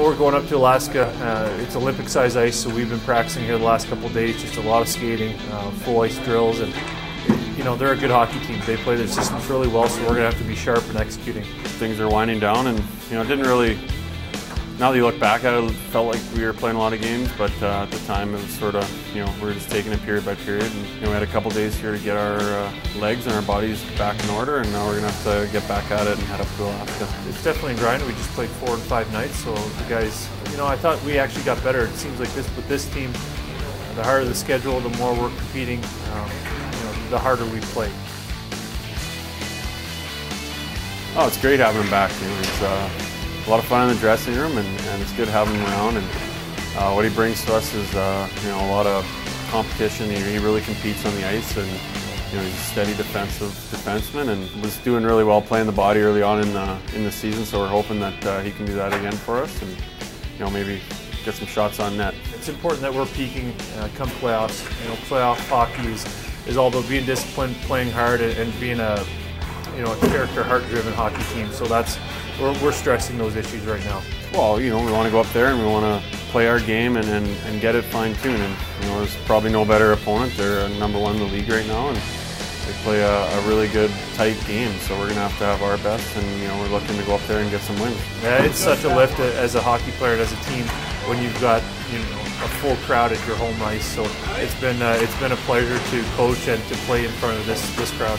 we're going up to Alaska. Uh, it's Olympic size ice, so we've been practicing here the last couple days. Just a lot of skating, uh, full ice drills, and you know they're a good hockey team. They play their systems really well, so we're to have to be sharp in executing. Things are winding down, and you know, it didn't really now that you look back at it, it felt like we were playing a lot of games, but uh, at the time it was sort of, you know, we were just taking it period by period. And, you know, we had a couple days here to get our uh, legs and our bodies back in order, and now we're going to have to get back at it and head up to Alaska. It's definitely a grind. We just played four and five nights, so the guys, you know, I thought we actually got better. It seems like this with this team, the harder the schedule, the more we're competing, um, you know, the harder we play. Oh, it's great having him back. You know, he's, uh, a lot of fun in the dressing room, and, and it's good having him around. And uh, what he brings to us is uh, you know a lot of competition. He, he, really competes on the ice, and you know he's a steady defensive defenseman, and was doing really well playing the body early on in the in the season. So we're hoping that uh, he can do that again for us, and you know maybe get some shots on net. It's important that we're peaking uh, come playoffs. You know, playoff hockey is, is all about being disciplined, playing hard, and, and being a you know a character, heart-driven hockey team. So that's we're, we're stressing those issues right now. Well, you know, we want to go up there and we want to play our game and, and, and get it fine-tuned. And, you know, there's probably no better opponent. They're number one in the league right now, and they play a, a really good, tight game. So we're going to have to have our best, and, you know, we're looking to go up there and get some wins. Yeah, it's such a lift as a hockey player and as a team when you've got, you know, a full crowd at your home ice. So it's been, uh, it's been a pleasure to coach and to play in front of this, this crowd.